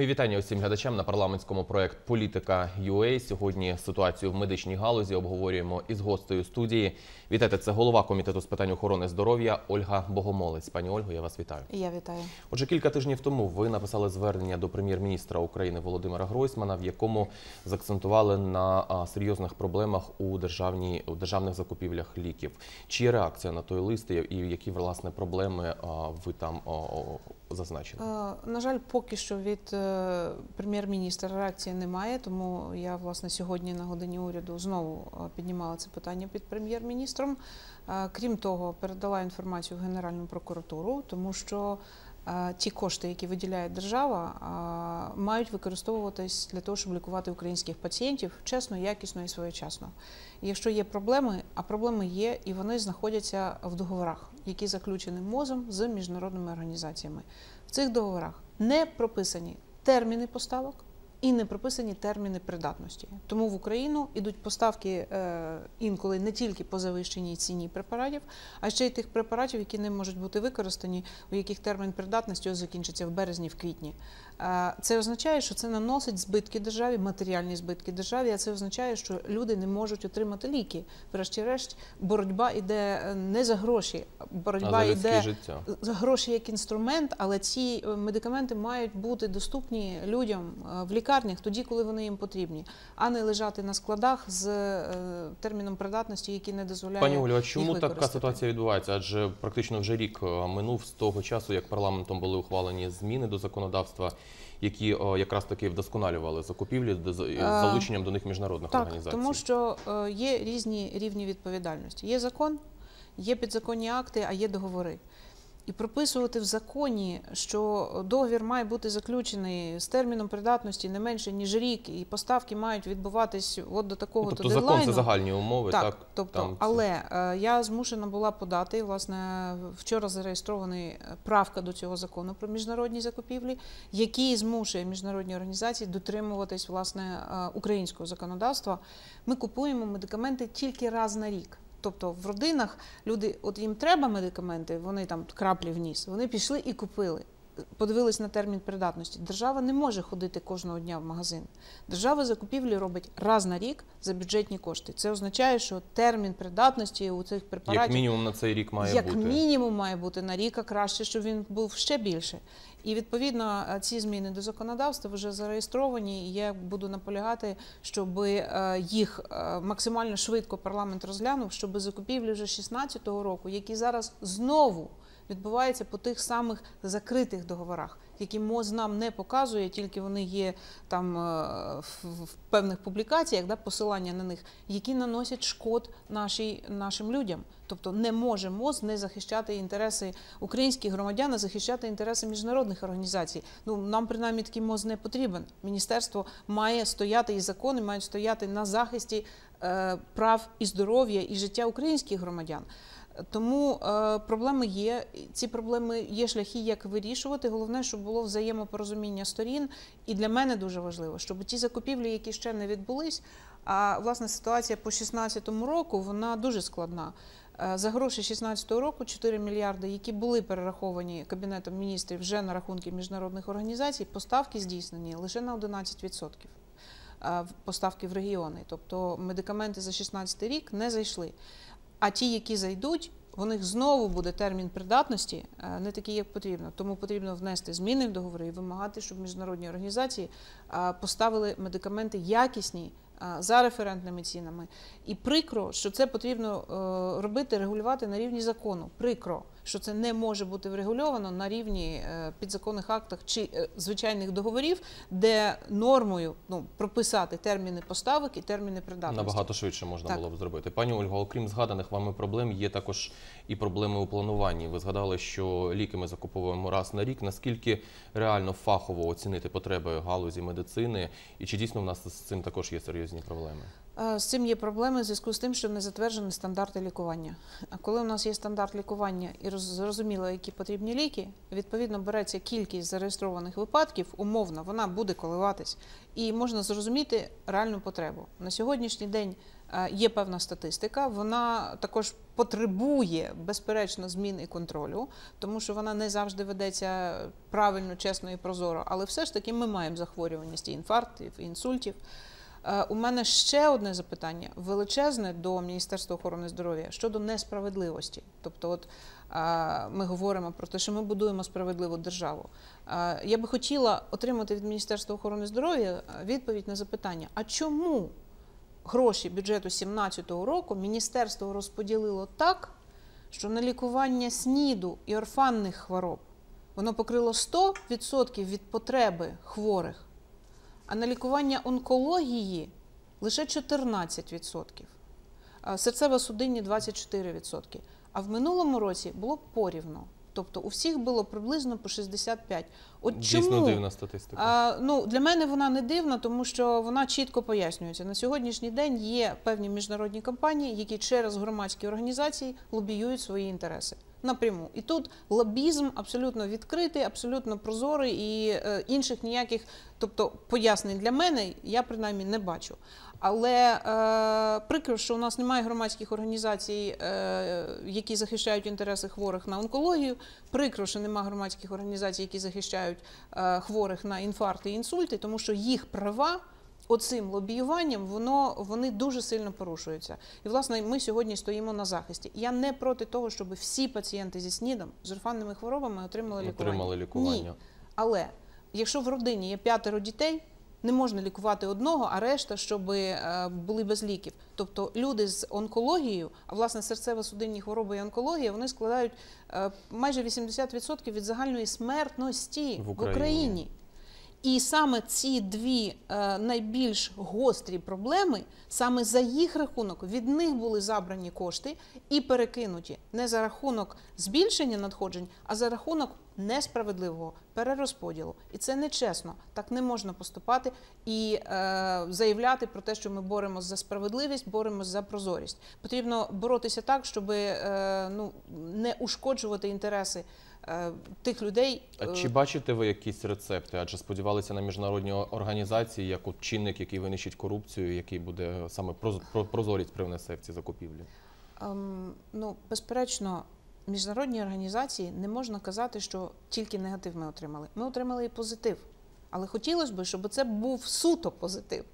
Мої вітання усім глядачам на парламентському проект Політика UA. Сьогодні ситуацію в медичній галузі обговорюємо із гостею студії. Вітайте, це голова комітету з питань охорони здоров'я Ольга Богомолець. Пані Ольго, я вас вітаю. Я вітаю. Отже, кілька тижнів тому ви написали звернення до прем'єр-міністра України Володимира Гройсмана, в якому заакцентували на серйозних проблемах у державній у державних закупівлях ліків. Чи є реакція на той лист і які власне проблеми ви там а, о, зазначили? Е, На жаль, поки що від е, прем'єр-міністра реакції немає, тому я власне сьогодні на годині уряду знову е, піднімала це питання під прем'єр-міністром. Крім того, передала інформацію в Генеральну прокуратуру, тому що ті кошти, які виділяє держава, мають використовуватись для того, щоб лікувати українських пацієнтів чесно, якісно і своєчасно. Якщо є проблеми, а проблеми є, і вони знаходяться в договорах, які заключені МОЗом з міжнародними організаціями. В цих договорах не прописані терміни поставок і не прописані терміни придатності. Тому в Україну йдуть поставки е, інколи не тільки по завищеній ціні препаратів, а ще й тих препаратів, які не можуть бути використані, у яких термін придатності закінчиться в березні, в квітні. Е, Це означає, що це наносить збитки державі, матеріальні збитки державі. А це означає, що люди не можуть отримати ліки. Врешті-решт, боротьба йде е, не за гроші, А боротьба йде життя? за гроші як інструмент, але ці медикаменти мають бути доступні людям в лікарнях тоді, коли вони їм потрібні, а не лежати на складах з е, терміном придатності, який не дозволяє. Пані Олю, а чому така ситуація відбувається? Адже практично вже рік е, минув з того часу, як парламентом були ухвалені зміни до законодавства, які е, якраз таки вдосконалювали закупівлі з залученням до них міжнародних Так, організацій. тому що е, є різні рівні відповідальності. Є закон, є підзаконні акти, а є договори. І прописувати в законі, що договір має бути заключений з терміном придатності не менше ніж рік, і поставки мають відбуватись от до такого Ну, то тобто закон дедлайну. це загальні умови, так? Так, тобто, Там але е, я змушена була подати власне вчора зареєстрований е, правка до цього закону про міжнародні закупівлі, який змушує міжнародні організації дотримуватись власне е, українського законодавства. Ми купуємо медикаменти тільки раз на рік. Тобто в родинах люди, от їм треба медикаменти, вони там краплі в ніс, вони пішли і купили. Подивились на термін придатності. Держава не може ходити кожного дня в магазин. Держава закупівлі робить раз на рік за бюджетні кошти. Це означає, що термін придатності у цих препаратів Як мінімум на цей рік має як бути. мінімум має бути на рік, а краще, щоб він був ще більше. І відповідно е, ці зміни до законодавства вже зареєстровані. І я буду наполягати, щоб е, їх е, максимально швидко парламент розглянув, щоб закупівлі вже 2016 року, які зараз знову відбуваються по тих самих закритих договорах, які МОЗ нам не показує, тільки вони є там е, в певних публікаціях, да, посилання на них, які наносять шкод нашій, нашим людям. Тобто не може МОЗ не захищати інтереси українських громадян, а захищати інтереси міжнародних організацій. Ну нам принаймні такий МОЗ не потрібен. Міністерство має стояти і закони мають стояти на захисті е, прав і здоров'я і життя українських громадян. Тому е, проблеми є. Ці проблеми є шляхи, як вирішувати. Головне, щоб було взаємопорозуміння сторін. І для мене дуже важливо, щоб ті закупівлі, які ще не відбулись. А власне ситуація по 2016 року вона дуже складна. Е, За гроші 2016 року 4 мільярди, які були перераховані кабінетом міністрів вже на рахунки міжнародних організацій, поставки здійснені лише на 11%. е, Поставки в регіони, тобто медикаменти за 2016 рік не зайшли. А ті, які зайдуть, у них знову буде термін придатності, е, не такий, як потрібно. Тому потрібно внести зміни в договори і вимагати, щоб міжнародні організації е, поставили медикаменти якісні е, за референтними цінами. І прикро, що це потрібно робити, регулювати на рівні закону. Прикро, що це не може бути врегульовано на рівні е, підзаконних актах чи е, звичайних договорів, де нормою ну, прописати терміни поставок і терміни придатності. Набагато швидше можна Так. було б зробити. Пані Ольго, окрім згаданих вами проблем, є також і проблеми у плануванні. Ви згадали, що ліки ми закуповуємо раз на рік. Наскільки реально фахово оцінити потреби галузі медицини, і чи дійсно в нас з цим також є серйозні проблеми? З цим є проблеми в зв'язку з тим, що не затверджені стандарти лікування. А коли у нас є стандарт лікування і роз- зрозуміло, які потрібні ліки, відповідно береться кількість зареєстрованих випадків, умовно, вона буде коливатись, і можна зрозуміти реальну потребу. На сьогоднішній день є певна статистика, вона також потребує безперечно змін і контролю, тому що вона не завжди ведеться правильно, чесно і прозоро. Але все ж таки ми маємо захворюваність і інфарктів, і інсультів. Е, У мене ще одне запитання величезне до Міністерства охорони здоров'я щодо несправедливості. Тобто, от е, ми говоримо про те, що ми будуємо справедливу державу. Е, Я би хотіла отримати від Міністерства охорони здоров'я відповідь на запитання: а чому гроші бюджету 2017 року міністерство розподілило так, що на лікування СНІДу і орфанних хвороб воно покрило 100% від потреби хворих, а на лікування онкології лише 14%, серцево-судинні 24%. А в минулому році було порівно. Тобто у всіх було приблизно по 65. От Дійсно чому? дивна статистика. А, ну, для мене вона не дивна, тому що вона чітко пояснюється. На сьогоднішній день є певні міжнародні компанії, які через громадські організації лобіюють свої інтереси напряму. І тут лобізм абсолютно відкритий, абсолютно прозорий і е, інших ніяких, тобто пояснень для мене я принаймні не бачу. Але е, прикро, що у нас немає громадських організацій, е, які захищають інтереси хворих на онкологію. Прикро, що немає громадських організацій, які захищають е, хворих на інфаркти і інсульти, тому що їх права. Оцим лобіюванням воно вони дуже сильно порушуються. І власне ми сьогодні стоїмо на захисті. Я не проти того, щоб всі пацієнти зі СНІДом з орфанними хворобами отримали лікування. Отримали лікування. Ні. Але якщо в родині є п'ятеро дітей, не можна лікувати одного, а решта, щоб е, були без ліків. Тобто люди з онкологією, а власне серцево-судинні хвороби і онкологія, вони складають е, майже 80% від загальної смертності В в Україні. І саме ці дві е, найбільш гострі проблеми, саме за їх рахунок, від них були забрані кошти і перекинуті не за рахунок збільшення надходжень, а за рахунок несправедливого перерозподілу. І це нечесно. Так не можна поступати і е, заявляти про те, що ми боремося за справедливість, боремося за прозорість. Потрібно боротися так, щоб е, ну, не ушкоджувати інтереси тих людей. А е, чи бачите ви якісь рецепти? Адже сподівалися на міжнародні організації, як от чинник, який винищить корупцію, який буде саме проз- про- прозорість привнесе в ці закупівлі? Ем, ну, безперечно, міжнародні організації не можна казати, що тільки негатив ми отримали. Ми отримали і позитив. Але хотілося б, щоб це був суто позитив.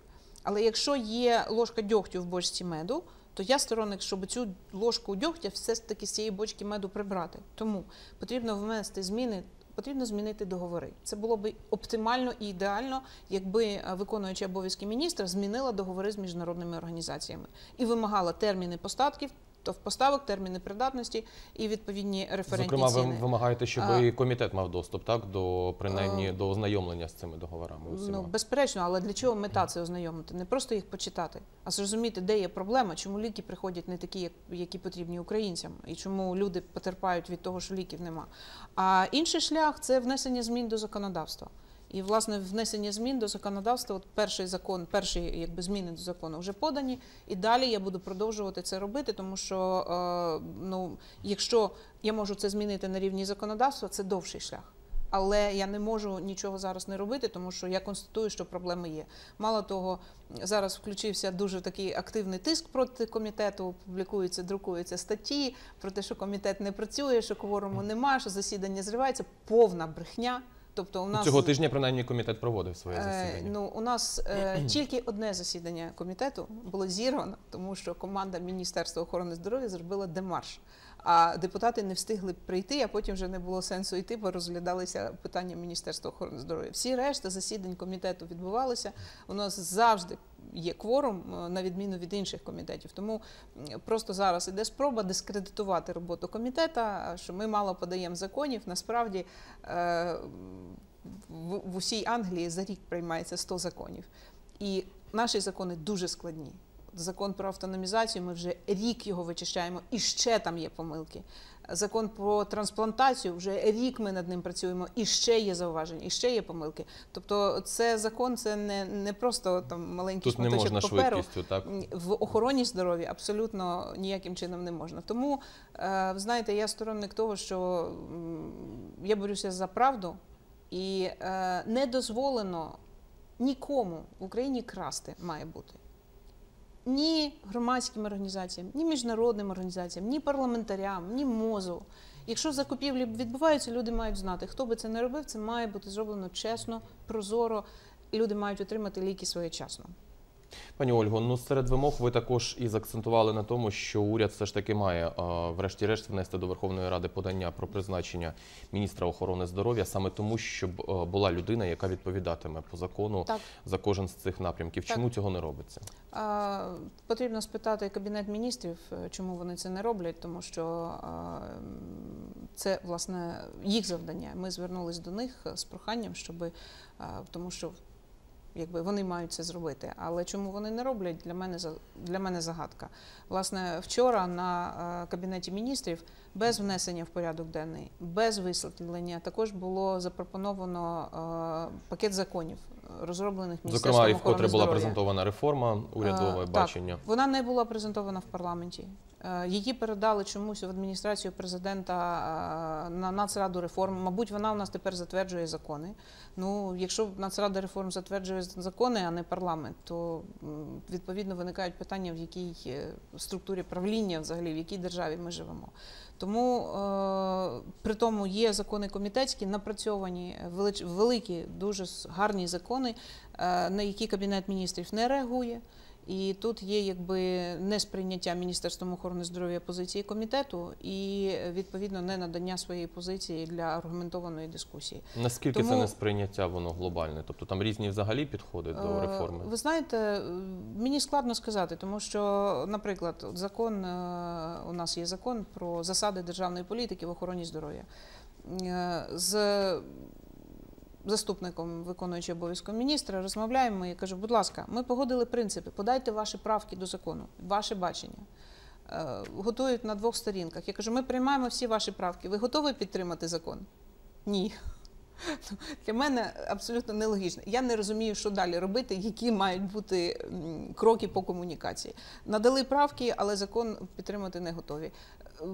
Але якщо є ложка дьогтю в бочці меду, то я сторонник, щоб цю ложку дьогтя все ж таки з цієї бочки меду прибрати. Тому потрібно внести зміни. Потрібно змінити договори. Це було б оптимально і ідеально, якби виконуючи обов'язки міністра змінила договори з міжнародними організаціями і вимагала терміни постатків, то в поставок, терміни придатності і відповідні референтні Зокрема, ви вимагаєте, щоб А- і комітет мав доступ, так до принаймні А, до ознайомлення з цими договорами. усіма? Ну, безперечно, але для чого мета це ознайомити? Не просто їх почитати, а зрозуміти, де є проблема, чому ліки приходять не такі, як- які потрібні українцям, і чому люди потерпають від того, що ліків нема. А інший шлях це внесення змін до законодавства. І власне внесення змін до законодавства, от перший закон, перші якби зміни до закону вже подані, і далі я буду продовжувати це робити, тому що е, ну, якщо я можу це змінити на рівні законодавства, це довший шлях. Але я не можу нічого зараз не робити, тому що я констатую, що проблеми є. Мало того, зараз включився дуже такий активний тиск проти комітету. Публікуються, друкуються статті про те, що комітет не працює, що кворуму немає, що засідання зривається. Повна брехня. Тобто, у нас Цього тижня принаймні комітет проводив своє Е, засідання. Ну, у нас е, тільки одне засідання комітету було зірвано, тому що команда Міністерства охорони здоров'я зробила демарш. А депутати не встигли прийти, а потім вже не було сенсу йти, бо розглядалися питання Міністерства охорони здоров'я. Всі решта засідань комітету відбувалися. У нас завжди є кворум, е, на відміну від інших комітетів. Тому просто зараз іде спроба дискредитувати роботу комітета, що ми мало подаємо законів. Насправді е, в усій Англії за рік приймається 100 законів. І наші закони дуже складні. Закон про автономізацію, ми вже рік його вичищаємо, і ще там є помилки. Закон про трансплантацію, вже рік ми над ним працюємо, і ще є зауваження, і ще є помилки. Тобто, це закон, це не, не просто там маленький Тут не шматочок можна паперу. швидкістю, так? В охороні здоров'я абсолютно ніяким чином не можна. Тому, е, ви знаєте, я сторонник того, що я борюся за правду, і е, не дозволено нікому в Україні красти має бути. Ні громадським організаціям, ні міжнародним організаціям, ні парламентарям, ні мозу. Якщо закупівлі відбуваються, люди мають знати, хто би це не робив, це має бути зроблено чесно, прозоро. Люди мають отримати ліки своєчасно. Пані Ольго, ну серед вимог ви також і заакцентували на тому, що уряд все ж таки має врешті-решт внести до Верховної Ради подання про призначення міністра охорони здоров'я саме тому, щоб була людина, яка відповідатиме по закону Так. за кожен з цих напрямків. Так. Чому цього не робиться? А, Потрібно спитати кабінет міністрів, е, чому вони це не роблять, тому що а, це власне їх завдання. Ми звернулись до них з проханням, щоб тому, що якби вони мають це зробити. Але чому вони не роблять, для мене для мене загадка. Власне, вчора на е, кабінеті міністрів без внесення в порядок денний, без висвітлення, також було запропоновано е, пакет законів, розроблених міністерством Зокрема, і вкотре була презентована реформа, урядове Е, так. бачення. Вона не була презентована в парламенті. Е, Її передали чомусь в адміністрацію президента на Нацраду реформ. Мабуть, вона у нас тепер затверджує закони. Ну, якщо Нацрада реформ затверджує закони, а не парламент, то відповідно виникають питання, в якій структурі правління взагалі, в якій державі ми живемо. Тому е, при тому є закони комітетські, напрацьовані велич- великі, дуже гарні закони, е, на які кабінет міністрів не реагує. І тут є якби несприйняття Міністерством охорони здоров'я позиції комітету і відповідно не надання своєї позиції для аргументованої дискусії. Наскільки це тому- не сприйняття воно глобальне? Тобто там різні взагалі підходи до Е, реформи? Ви знаєте, е, мені складно сказати, тому що, наприклад, закон е, у нас є закон про засади державної політики в охороні здоров'я. З заступником виконуючого обов'язком міністра розмовляємо і кажу, будь ласка, ми погодили принципи, подайте ваші правки до закону, ваше бачення. Е, Готують на двох сторінках. Я кажу, ми приймаємо всі ваші правки. Ви готові підтримати закон? Ні. Для мене абсолютно нелогічно. Я не розумію, що далі робити, які мають бути кроки по комунікації. Надали правки, але закон підтримати не готові. Е,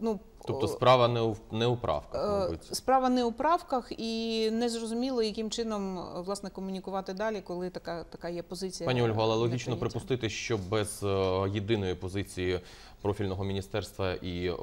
Ну, Тобто справа не у не у правках, е, мабуть. справа не у правках, і не зрозуміло, яким чином е, власне комунікувати далі, коли така, така є позиція. Пані Ольго, але логічно припустити, що без єдиної позиції профільного міністерства і е,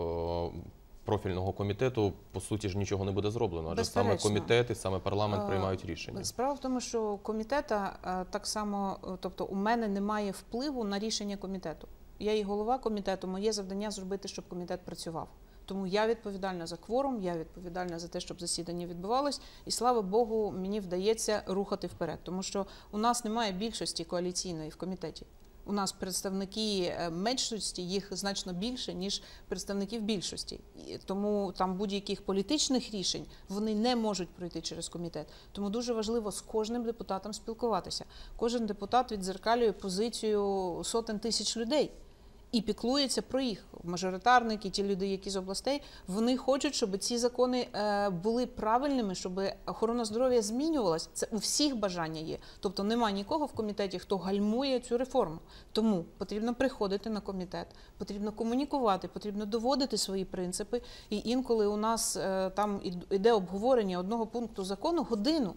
профільного комітету по суті ж нічого не буде зроблено. Адже саме комітет і саме парламент Е, приймають рішення. Справа в тому, що комітета е, так само, е, тобто у мене немає впливу на рішення комітету. Я і голова комітету, моє завдання зробити, щоб комітет працював. Тому я відповідальна за кворум, я відповідальна за те, щоб засідання відбувалось, і слава Богу, мені вдається рухати вперед, тому що у нас немає більшості коаліційної в комітеті. У нас представники е, меншості, їх значно більше, ніж представників більшості. Тому там будь-яких політичних рішень вони не можуть пройти через комітет. Тому дуже важливо з кожним депутатом спілкуватися. Кожен депутат відзеркалює позицію сотень тисяч людей. І піклується про їх мажоритарники, ті люди, які з областей, вони хочуть, щоб ці закони е, були правильними, щоб охорона здоров'я змінювалась. Це у всіх бажання є. Тобто немає нікого в комітеті, хто гальмує цю реформу. Тому потрібно приходити на комітет, потрібно комунікувати, потрібно доводити свої принципи. І інколи у нас е, там іде обговорення одного пункту закону годину.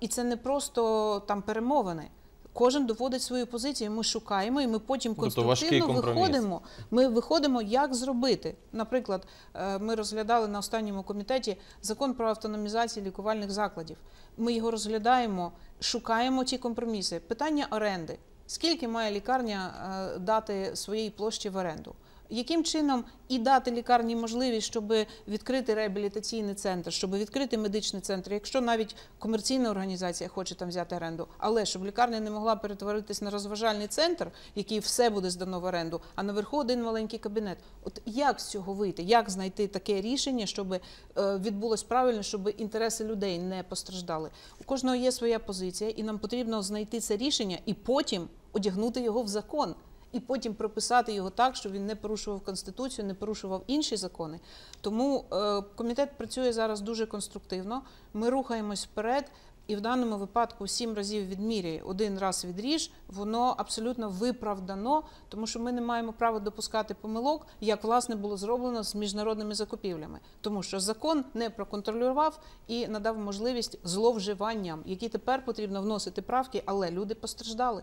І це не просто там перемовини. Кожен доводить свою позицію. Ми шукаємо, і ми потім Тобто конструктивно виходимо. Ми виходимо, як зробити. Наприклад, е, ми розглядали на останньому комітеті закон про автономізацію лікувальних закладів. Ми його розглядаємо, шукаємо ті компроміси. Питання оренди. Скільки має лікарня е, дати своєї площі в оренду? Яким чином і дати лікарні можливість, щоб відкрити реабілітаційний центр, щоб відкрити медичний центр, якщо навіть комерційна організація хоче там взяти оренду, але щоб лікарня не могла перетворитись на розважальний центр, який все буде здано в оренду, а наверху один маленький кабінет. От як з цього вийти? Як знайти таке рішення, щоб е, відбулось правильно, щоб інтереси людей не постраждали? У кожного є своя позиція, і нам потрібно знайти це рішення і потім одягнути його в закон і потім прописати його так, щоб він не порушував конституцію, не порушував інші закони. Тому е, комітет працює зараз дуже конструктивно. Ми рухаємось вперед. І в даному випадку сім разів відміряє, один раз відріж, воно абсолютно виправдано, тому що ми не маємо права допускати помилок, як власне було зроблено з міжнародними закупівлями, тому що закон не проконтролював і надав можливість зловживанням, які тепер потрібно вносити правки, але люди постраждали.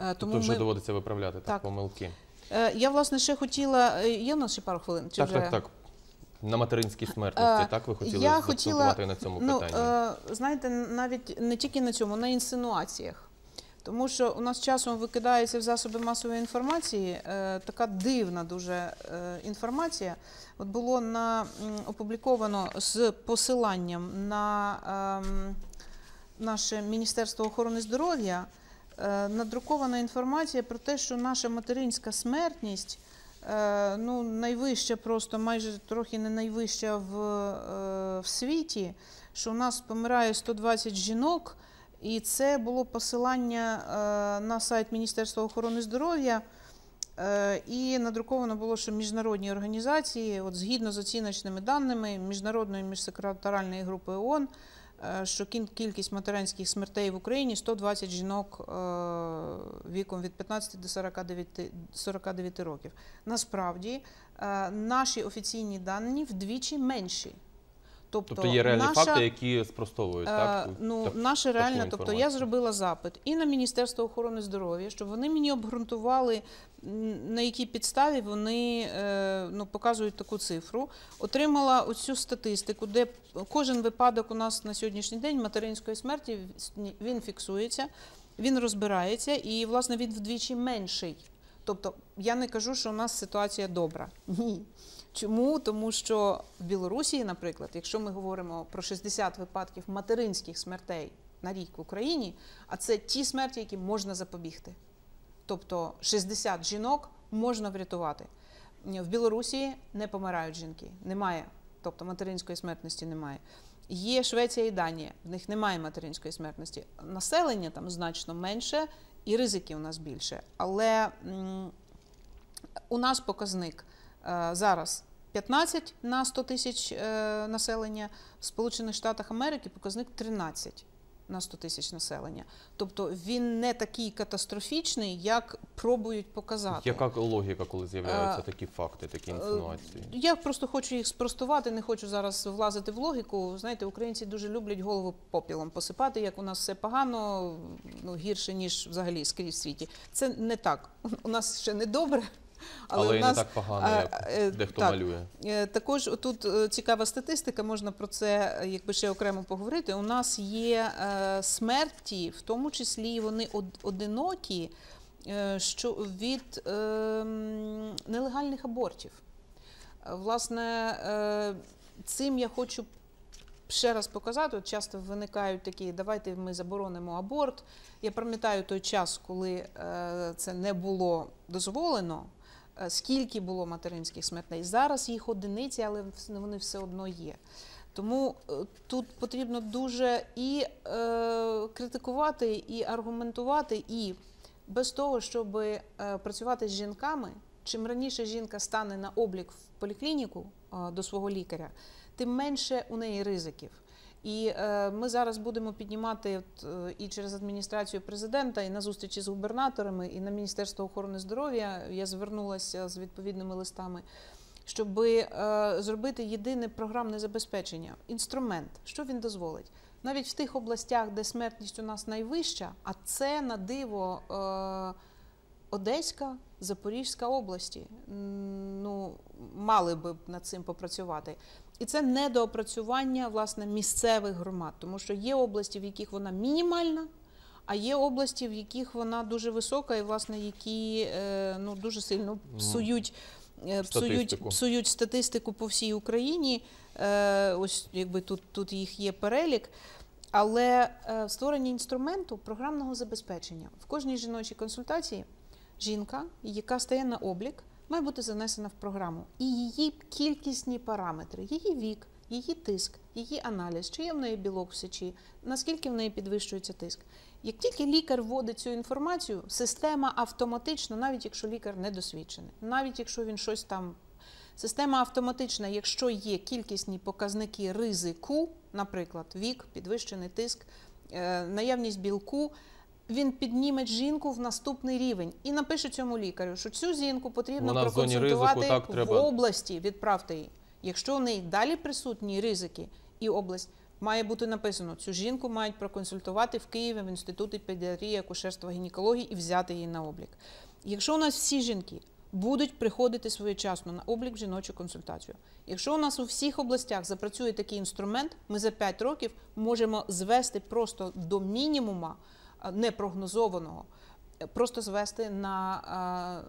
Е, Тобто вже ми- доводиться виправляти так, Так. помилки. Е, Я власне ще хотіла. е, Є в нас ще пару хвилин? Чи Так, вже? так, так. На материнській смертності, Е, так ви хотіли я хотіла, на цьому ну, питанні. е, знаєте, навіть не тільки на цьому, на інсинуаціях. Тому що у нас часом викидається в засоби масової інформації е, така дивна дуже е, інформація. От було на, опубліковано з посиланням на ем, наше Міністерство охорони здоров'я е, надрукована інформація про те, що наша материнська смертність е, ну, найвища, просто майже трохи не найвища в, е, в світі, що у нас помирає 120 жінок, і це було посилання е, на сайт Міністерства охорони здоров'я. Е, І надруковано було, що міжнародні організації, от згідно з оціночними даними Міжнародної міжсекретаральної групи ООН, е, що кін- кількість материнських смертей в Україні 120 жінок е, віком від 15 до 49, 49 років. Насправді е, наші офіційні дані вдвічі менші. Тобто, Тобто є реальні наша, факти, які спростовують, Е, так? Ну, Так, наше реально, таку тобто я зробила запит і на Міністерство охорони здоров'я, щоб вони мені обґрунтували, на якій підставі вони е, ну, показують таку цифру. Отримала оцю статистику, де кожен випадок у нас на сьогоднішній день материнської смерті він фіксується, він розбирається, і власне він вдвічі менший. Тобто я не кажу, що у нас ситуація добра. Ні. Чому? Тому що в Білорусі, наприклад, якщо ми говоримо про 60 випадків материнських смертей на рік в Україні, а це ті смерті, які можна запобігти. Тобто 60 жінок можна врятувати. В Білорусі не помирають жінки, немає, тобто материнської смертності немає. Є Швеція і Данія, в них немає материнської смертності. Населення там значно менше, і ризики у нас більше. Але у нас показник е, зараз 15 на 100 тисяч е, населення, в Сполучених Штатах Америки показник 13 на 100 тисяч населення. Тобто він не такий катастрофічний, як пробують показати. Яка логіка, коли з'являються Е, такі факти, такі Е, інсинуації? Я просто хочу їх спростувати, не хочу зараз влазити в логіку. Знаєте, українці дуже люблять голову попілом посипати, як у нас все погано, ну гірше ніж взагалі скрізь в світі. Це не так. У нас ще не добре. Але, Але і нас не так погано, як е, дехто так. малює. Е, Також тут е, цікава статистика, можна про це е, якби ще окремо поговорити. У нас є е, смерті, в тому числі вони од- одинокі, е, що від е, нелегальних абортів. Е, Власне, е, цим я хочу ще раз показати. От часто виникають такі, давайте ми заборонимо аборт. Я пам'ятаю той час, коли е, це не було дозволено. Е, Скільки було материнських смертей? Зараз їх одиниці, але вони все одно є. Тому е, тут потрібно дуже і е, критикувати, і аргументувати, і без того, щоб е, працювати з жінками, чим раніше жінка стане на облік в поліклініку е, до свого лікаря, тим менше у неї ризиків. І е, ми зараз будемо піднімати е, і через адміністрацію президента, і на зустрічі з губернаторами, і на Міністерство охорони здоров'я. Я звернулася з відповідними листами, щоб е, зробити єдине програмне забезпечення, інструмент, що він дозволить. Навіть в тих областях, де смертність у нас найвища, а це на диво Одеська, Запорізька області. Ну, мали би над цим попрацювати. І це недоопрацювання власне місцевих громад, тому що є області, в яких вона мінімальна, а є області, в яких вона дуже висока, і власне які е, ну дуже сильно Ну, псують. е, Псують, статистику. псують статистику по всій Україні. Е, ось якби тут, тут їх є перелік. Але створення інструменту програмного забезпечення в кожній жіночій консультації жінка, яка стає на облік, має бути занесена в програму. І її кількісні параметри, її вік, її тиск, її аналіз, чи є в неї білок в сечі, наскільки в неї підвищується тиск. Як тільки лікар вводить цю інформацію, система автоматично, навіть якщо лікар не досвідчений, навіть якщо він щось там. Система автоматична, якщо є кількісні показники ризику, наприклад, вік, підвищений тиск, е, наявність білку, він підніме жінку в наступний рівень і напише цьому лікарю, що цю жінку потрібно Вона в ризику, проконсультувати так, треба- в області, відправте її. Якщо у неї далі присутні ризики і область, має бути написано: цю жінку мають проконсультувати в Києві в інституті педіатрії, акушерства, гінекології і взяти її на облік. Якщо у нас всі жінки будуть приходити своєчасно на облік в жіночу консультацію, якщо у нас у всіх областях запрацює такий інструмент, ми за 5 років можемо звести просто до мінімума непрогнозованого, е, просто звести на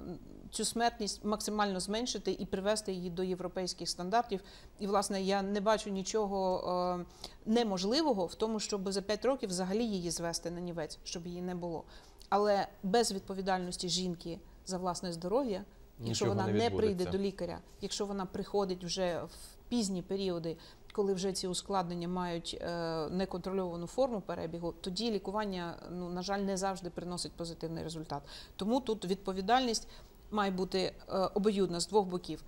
цю смертність максимально зменшити і привести її до європейських стандартів. І, власне, я не бачу нічого е, неможливого в тому, щоб за 5 років взагалі її звести на нівець, щоб її не було. Але без відповідальності жінки за власне здоров'я, якщо Нічого вона не не, прийде до лікаря, якщо вона приходить вже в пізні періоди, коли вже ці ускладнення мають е, неконтрольовану форму перебігу, тоді лікування, ну на жаль, не завжди приносить позитивний результат. Тому тут відповідальність має бути е, обоюдна з двох боків.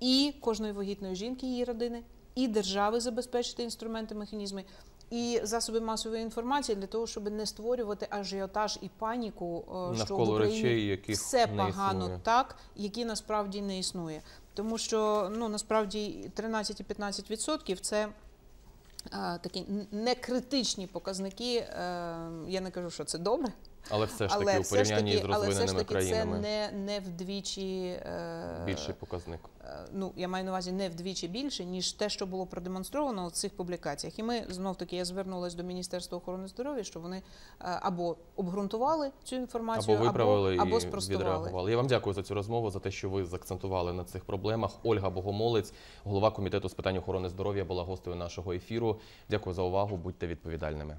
І кожної вагітної жінки, її родини, і держави забезпечити інструменти, механізми, і засоби масової інформації для того, щоб не створювати ажіотаж і паніку, е, що в Україні речей, яких все не погано існує. так, які насправді не існує. Тому що ну насправді 13 і 15 відсотків це. е, Такі некритичні показники. е, Я не кажу, що це добре, Але все ж але таки у все ж порівнянні таки, з але все ж розвиненими таки це не, не вдвічі більший показник. Ну я маю на увазі не вдвічі більше, ніж те, що було продемонстровано в цих публікаціях. І ми знов таки я звернулася до Міністерства охорони здоров'я, щоб вони е, або обґрунтували цю інформацію, Або виправили або, або і спростували. відреагували. Я вам дякую за цю розмову, за те, що ви заакцентували на цих проблемах. Ольга Богомолець, голова комітету з питань охорони здоров'я, була гостею нашого ефіру. Дякую за увагу. Будьте відповідальними.